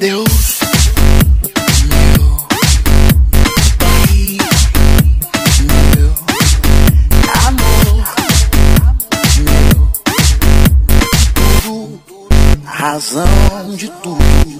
Deus. Meu, amor, meu, tudo, razão de tudo.